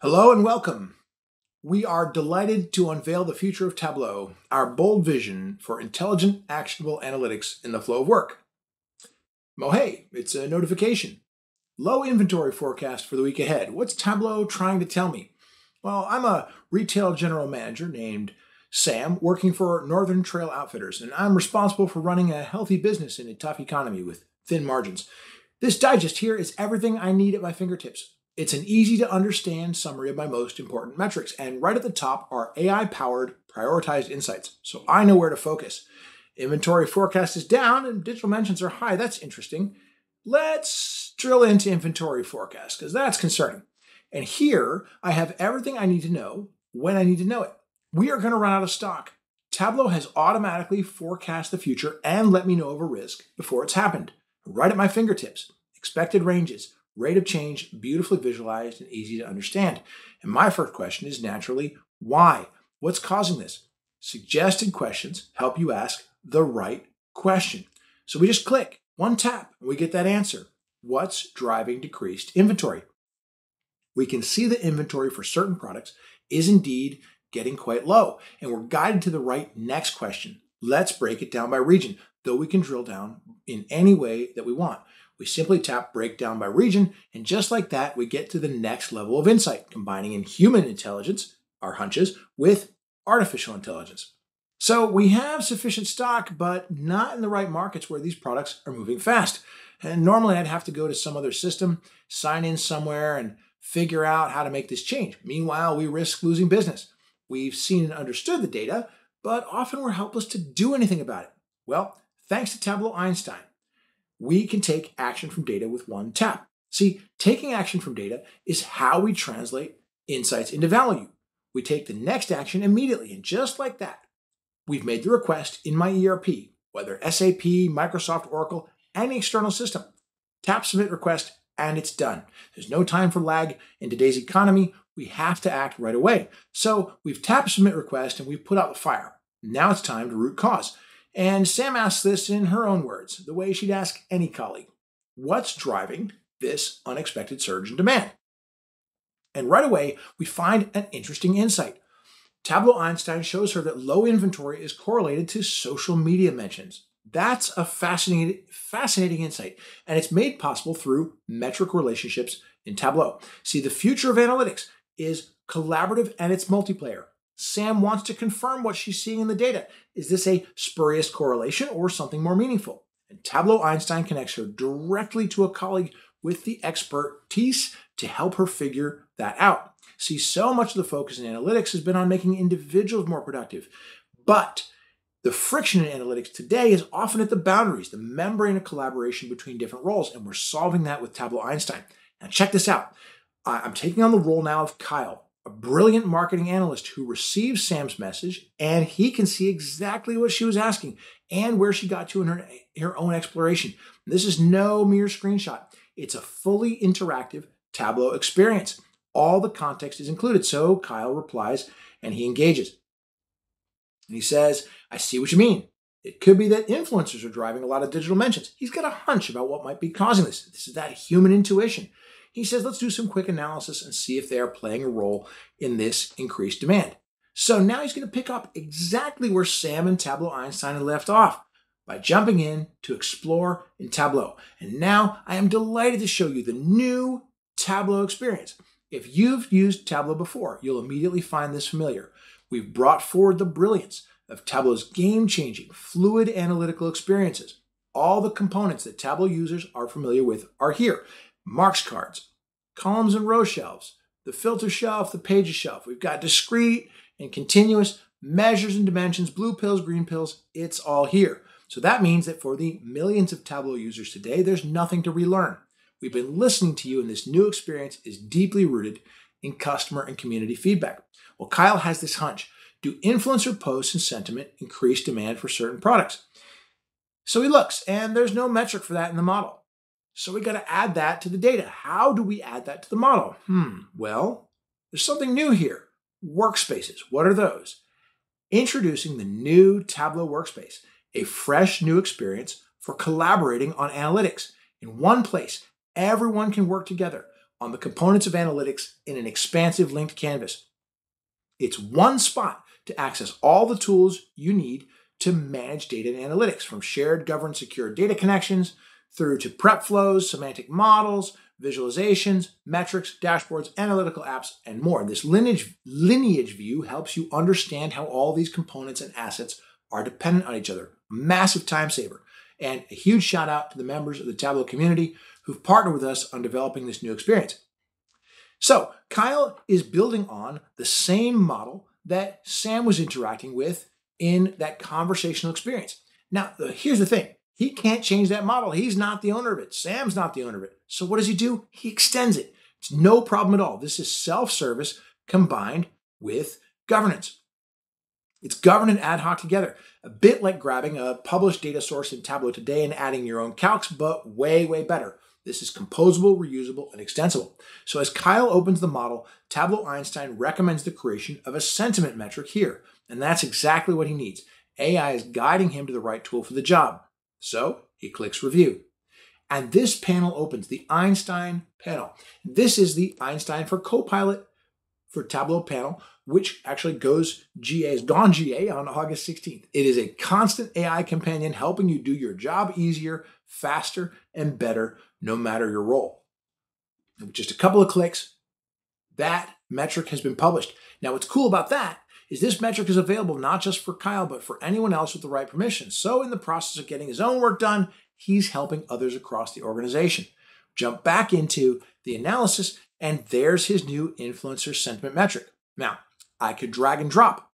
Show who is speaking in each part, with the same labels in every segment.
Speaker 1: Hello and welcome. We are delighted to unveil the future of Tableau, our bold vision for intelligent, actionable analytics in the flow of work. Oh, hey, it's a notification. Low inventory forecast for the week ahead. What's Tableau trying to tell me? Well, I'm a retail general manager named Sam, working for Northern Trail Outfitters, and I'm responsible for running a healthy business in a tough economy with thin margins. This digest here is everything I need at my fingertips it's an easy to understand summary of my most important metrics, and right at the top are AI powered prioritized insights, so I know where to focus. Inventory forecast is down and digital mentions are high. That's interesting. Let's drill into inventory forecast because that's concerning. And here I have everything I need to know when I need to know it. We are going to run out of stock. Tableau has automatically forecast the future and let me know of a risk before it's happened, right at my fingertips. Expected ranges, rate of change, beautifully visualized and easy to understand. And my first question is naturally, why? What's causing this? Suggested questions help you ask the right question. So we just click one tap and we get that answer. What's driving decreased inventory? We can see the inventory for certain products is indeed getting quite low, and we're guided to the right next question. Let's break it down by region, though we can drill down in any way that we want. We simply tap breakdown by region, and just like that, we get to the next level of insight, combining in human intelligence, our hunches, with artificial intelligence. So we have sufficient stock, but not in the right markets where these products are moving fast. And normally I'd have to go to some other system, sign in somewhere, and figure out how to make this change. Meanwhile, we risk losing business. We've seen and understood the data, but often we're helpless to do anything about it. Well, thanks to Tableau Einstein, we can take action from data with one tap. See, taking action from data is how we translate insights into value. We take the next action immediately, and just like that, we've made the request in my ERP, whether SAP, Microsoft, Oracle, any external system. Tap submit request, and it's done. There's no time for lag in today's economy. We have to act right away. So we've tapped submit request and we've put out the fire. Now it's time to root cause. And Sam asks this in her own words, the way she'd ask any colleague What's driving this unexpected surge in demand? And right away, we find an interesting insight. Tableau Einstein shows her that low inventory is correlated to social media mentions. That's a fascinating, fascinating insight, and it's made possible through metric relationships in Tableau. See, the future of analytics is collaborative and it's multiplayer. Sam wants to confirm what she's seeing in the data. Is this a spurious correlation or something more meaningful? And Tableau Einstein connects her directly to a colleague with the expertise to help her figure that out. See, so much of the focus in analytics has been on making individuals more productive. But the friction in analytics today is often at the boundaries, the membrane of collaboration between different roles, and we're solving that with Tableau Einstein. Now, check this out. I'm taking on the role now of Kyle a brilliant marketing analyst who receives Sam's message and he can see exactly what she was asking and where she got to in her, her own exploration. This is no mere screenshot. It's a fully interactive Tableau experience. All the context is included. So Kyle replies and he engages. And he says, I see what you mean. It could be that influencers are driving a lot of digital mentions. He's got a hunch about what might be causing this. This is that human intuition. He says, let's do some quick analysis and see if they are playing a role in this increased demand. So now he's going to pick up exactly where Sam and Tableau Einstein had left off by jumping in to explore in Tableau. And now I am delighted to show you the new Tableau experience. If you've used Tableau before, you'll immediately find this familiar. We've brought forward the brilliance of Tableau's game changing, fluid analytical experiences. All the components that Tableau users are familiar with are here marks cards, columns and row shelves, the filter shelf, the pages shelf. We've got discrete and continuous measures and dimensions, blue pills, green pills. It's all here. So that means that for the millions of Tableau users today, there's nothing to relearn. We've been listening to you, and this new experience is deeply rooted in customer and community feedback. Well, Kyle has this hunch. Do influencer posts and sentiment increase demand for certain products? So he looks, and there's no metric for that in the model. So we got to add that to the data. How do we add that to the model? Hmm, well, there's something new here. Workspaces. What are those? Introducing the new Tableau Workspace, a fresh new experience for collaborating on analytics. In one place, everyone can work together on the components of analytics in an expansive linked canvas. It's one spot to access all the tools you need to manage data and analytics, from shared, governed, secure data connections through to prep flows, semantic models, visualizations, metrics, dashboards, analytical apps, and more. This lineage, lineage view helps you understand how all these components and assets are dependent on each other. Massive time saver. And a huge shout out to the members of the Tableau community who've partnered with us on developing this new experience. So, Kyle is building on the same model that Sam was interacting with in that conversational experience. Now, here's the thing he can't change that model. He's not the owner of it. Sam's not the owner of it. So, what does he do? He extends it. It's no problem at all. This is self service combined with governance. It's governed ad hoc together, a bit like grabbing a published data source in Tableau today and adding your own calcs, but way, way better. This is composable, reusable, and extensible. So as Kyle opens the model, Tableau Einstein recommends the creation of a sentiment metric here, and that's exactly what he needs. AI is guiding him to the right tool for the job. So he clicks review. And this panel opens, the Einstein panel. This is the Einstein for Copilot for Tableau panel, which actually goes GA, is gone GA on August 16th. It is a constant AI companion helping you do your job easier, faster, and better, no matter your role. With just a couple of clicks, that metric has been published. Now, what's cool about that is this metric is available not just for Kyle, but for anyone else with the right permissions. So, in the process of getting his own work done, he's helping others across the organization. Jump back into the analysis, and there's his new influencer sentiment metric. Now, I could drag and drop.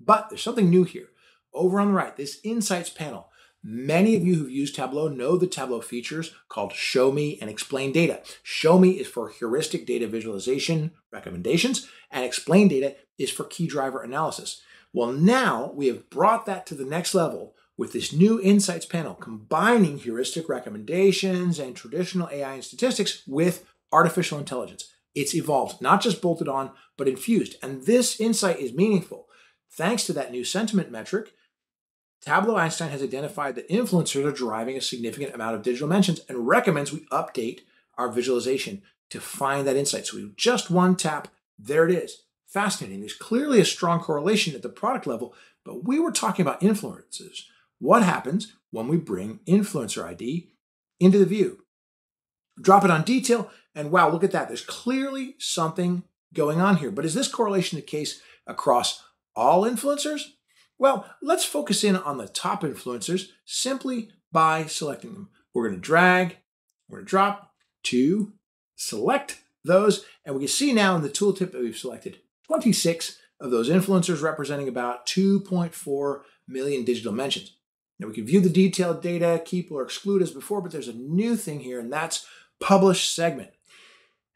Speaker 1: But there's something new here. Over on the right, this Insights panel. Many of you who've used Tableau know the Tableau features called Show Me and Explain Data. Show Me is for heuristic data visualization recommendations, and Explain Data is for key driver analysis. Well, now we have brought that to the next level with this new Insights panel, combining heuristic recommendations and traditional AI and statistics with artificial intelligence. It's evolved, not just bolted on, but infused. And this insight is meaningful. Thanks to that new sentiment metric, Tableau Einstein has identified that influencers are driving a significant amount of digital mentions and recommends we update our visualization to find that insight. So we just one tap, there it is. Fascinating. There's clearly a strong correlation at the product level, but we were talking about influencers. What happens when we bring influencer ID into the view? Drop it on detail, and wow, look at that. There's clearly something going on here. But is this correlation the case across all influencers? Well, let's focus in on the top influencers simply by selecting them. We're going to drag, we're going to drop to select those, and we can see now in the tooltip that we've selected 26 of those influencers representing about 2.4 million digital mentions. Now we can view the detailed data, keep or exclude as before, but there's a new thing here, and that's publish segment.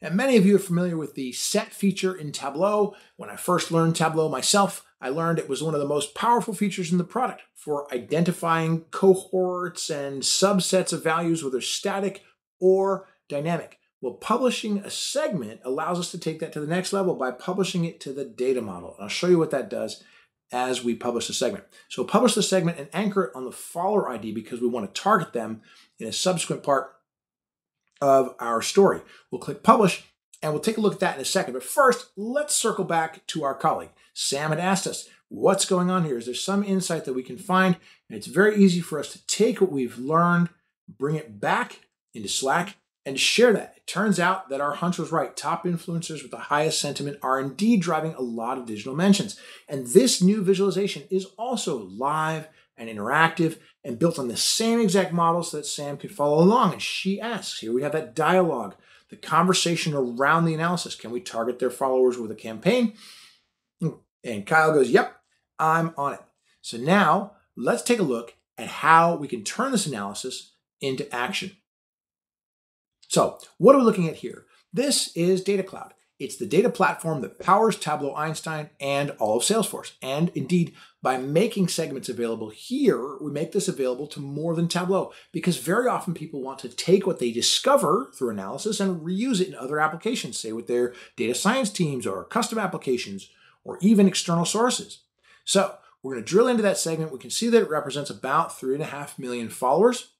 Speaker 1: And many of you are familiar with the set feature in Tableau. When I first learned Tableau myself, I learned it was one of the most powerful features in the product for identifying cohorts and subsets of values, whether static or dynamic. Well, publishing a segment allows us to take that to the next level by publishing it to the data model. And I'll show you what that does as we publish the segment. So publish the segment and anchor it on the follower ID because we want to target them in a subsequent part of our story. We'll click publish and we'll take a look at that in a second. But first, let's circle back to our colleague. Sam had asked us, what's going on here? Is there some insight that we can find? And it's very easy for us to take what we've learned, bring it back into Slack, and share that. It turns out that our hunch was right. Top influencers with the highest sentiment are indeed driving a lot of digital mentions. And this new visualization is also live and interactive and built on the same exact model so that Sam could follow along. And she asks, here we have that dialogue, the conversation around the analysis. Can we target their followers with a campaign? And Kyle goes, yep, I'm on it. So now let's take a look at how we can turn this analysis into action. So what are we looking at here? This is Data Cloud. It's the data platform that powers Tableau Einstein and all of Salesforce. And indeed, by making segments available here, we make this available to more than Tableau because very often people want to take what they discover through analysis and reuse it in other applications, say with their data science teams or custom applications or even external sources. So we're going to drill into that segment. We can see that it represents about three and a half million followers.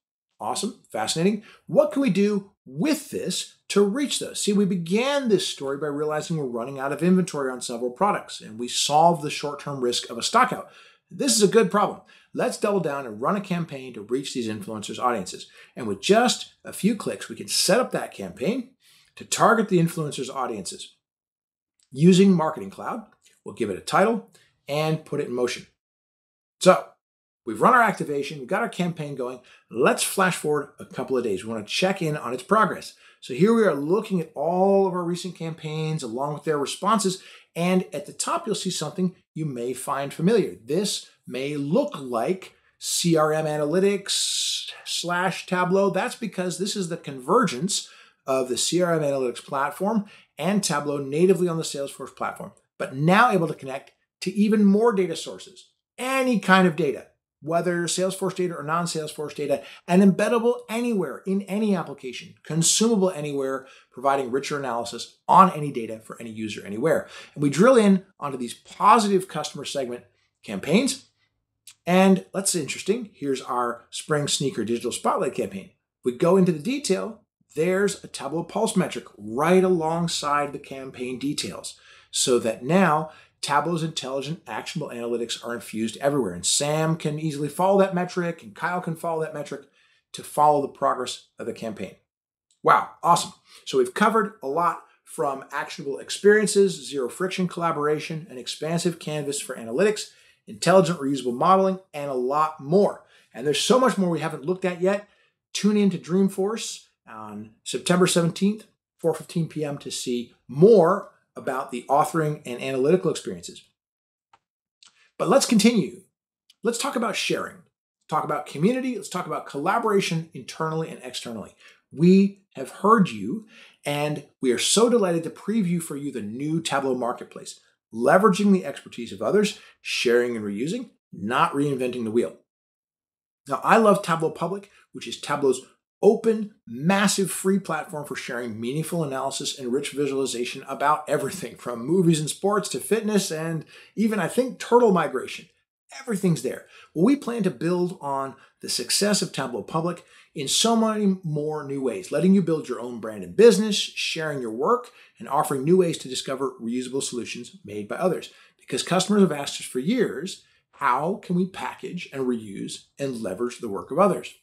Speaker 1: Awesome, fascinating. What can we do with this to reach those? See, we began this story by realizing we're running out of inventory on several products, and we solved the short term risk of a stockout. This is a good problem. Let's double down and run a campaign to reach these influencers' audiences. And with just a few clicks, we can set up that campaign to target the influencers' audiences. Using Marketing Cloud, we'll give it a title and put it in motion. So, we've run our activation, we've got our campaign going. Let's flash forward a couple of days. We want to check in on its progress. So, here we are looking at all of our recent campaigns along with their responses. And at the top, you'll see something you may find familiar. This may look like CRM Analytics slash Tableau. That's because this is the convergence of the CRM Analytics platform and Tableau natively on the Salesforce platform, but now able to connect to even more data sources, any kind of data, whether Salesforce data or non Salesforce data, and embeddable anywhere in any application, consumable anywhere, providing richer analysis on any data for any user anywhere. And we drill in onto these positive customer segment campaigns. And that's interesting. Here's our Spring Sneaker Digital Spotlight campaign. We go into the detail there's a Tableau Pulse metric right alongside the campaign details so that now Tableau's intelligent, actionable analytics are infused everywhere. And Sam can easily follow that metric, and Kyle can follow that metric to follow the progress of the campaign. Wow, awesome. So we've covered a lot from actionable experiences, zero friction collaboration, an expansive canvas for analytics, intelligent reusable modeling, and a lot more. And there's so much more we haven't looked at yet. Tune in to Dreamforce on September 17th, 4:15 p.m. to see more about the authoring and analytical experiences. But let's continue. Let's talk about sharing. Talk about community, let's talk about collaboration internally and externally. We have heard you and we are so delighted to preview for you the new Tableau Marketplace, leveraging the expertise of others, sharing and reusing, not reinventing the wheel. Now, I love Tableau Public, which is Tableau's open, massive free platform for sharing meaningful analysis and rich visualization about everything from movies and sports to fitness and even, I think, turtle migration. Everything's there. Well, we plan to build on the success of Tableau Public in so many more new ways, letting you build your own brand and business, sharing your work, and offering new ways to discover reusable solutions made by others. Because customers have asked us for years, how can we package and reuse and leverage the work of others?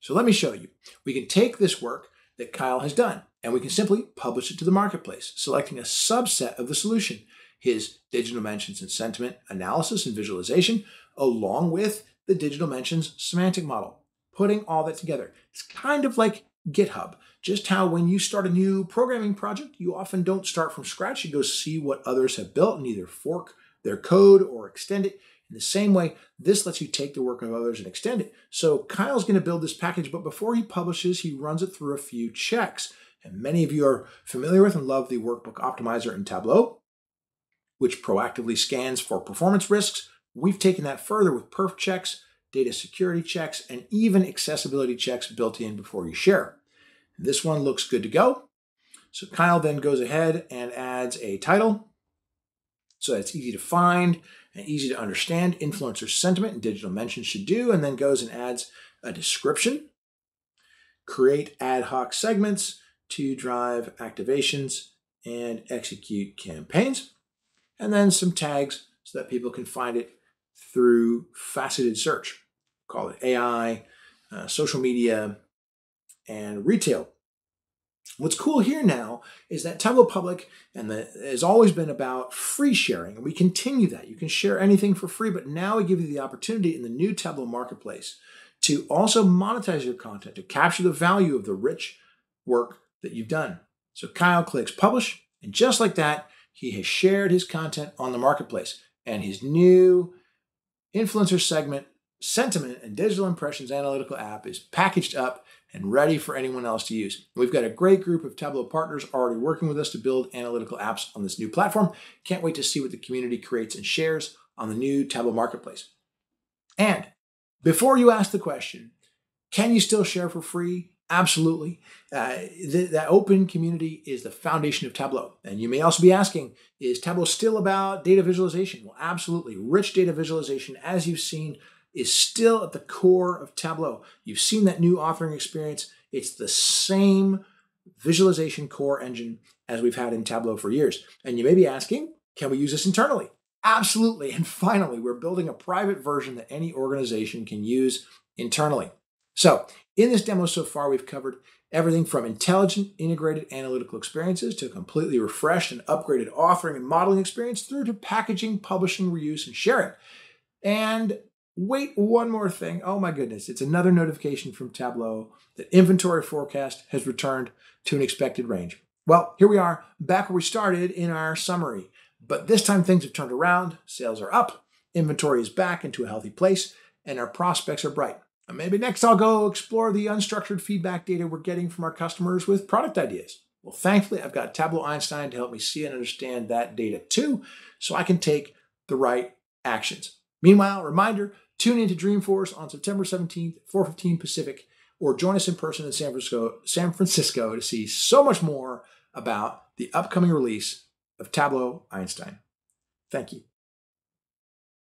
Speaker 1: So let me show you. We can take this work that Kyle has done and we can simply publish it to the marketplace, selecting a subset of the solution, his digital mentions and sentiment analysis and visualization, along with the digital mentions semantic model, putting all that together. It's kind of like GitHub, just how when you start a new programming project, you often don't start from scratch. You go see what others have built and either fork their code or extend it. In the same way, this lets you take the work of others and extend it. So Kyle's going to build this package, but before he publishes, he runs it through a few checks. And many of you are familiar with and love the Workbook Optimizer in Tableau, which proactively scans for performance risks. We've taken that further with perf checks, data security checks, and even accessibility checks built in before you share. This one looks good to go. So Kyle then goes ahead and adds a title so it's easy to find and easy to understand. Influencer sentiment and digital mentions should do, and then goes and adds a description. Create ad hoc segments to drive activations and execute campaigns. And then some tags so that people can find it through faceted search. Call it AI, uh, social media, and retail What's cool here now is that Tableau Public and the, has always been about free sharing, and we continue that. You can share anything for free, but now we give you the opportunity in the new Tableau Marketplace to also monetize your content, to capture the value of the rich work that you've done. So Kyle clicks publish, and just like that, he has shared his content on the marketplace. And his new influencer segment, sentiment, and digital impressions analytical app is packaged up and ready for anyone else to use. We've got a great group of Tableau partners already working with us to build analytical apps on this new platform. Can't wait to see what the community creates and shares on the new Tableau Marketplace. And before you ask the question, can you still share for free? Absolutely. Uh, that open community is the foundation of Tableau. And you may also be asking, is Tableau still about data visualization? Well, absolutely. Rich data visualization, as you've seen is still at the core of Tableau. You've seen that new authoring experience. It's the same visualization core engine as we've had in Tableau for years. And you may be asking, can we use this internally? Absolutely. And finally, we're building a private version that any organization can use internally. So, in this demo so far, we've covered everything from intelligent integrated analytical experiences to a completely refreshed and upgraded authoring and modeling experience through to packaging, publishing, reuse, and sharing. And wait, one more thing. Oh my goodness, it's another notification from Tableau that inventory forecast has returned to an expected range. Well, here we are, back where we started in our summary. But this time things have turned around, sales are up, inventory is back into a healthy place, and our prospects are bright. And maybe next I'll go explore the unstructured feedback data we're getting from our customers with product ideas. Well, thankfully, I've got Tableau Einstein to help me see and understand that data too, so I can take the right actions. Meanwhile, reminder tune into Dreamforce on September 17th, 4:15 Pacific, or join us in person in San Francisco, San Francisco to see so much more about the upcoming release of Tableau Einstein. Thank you.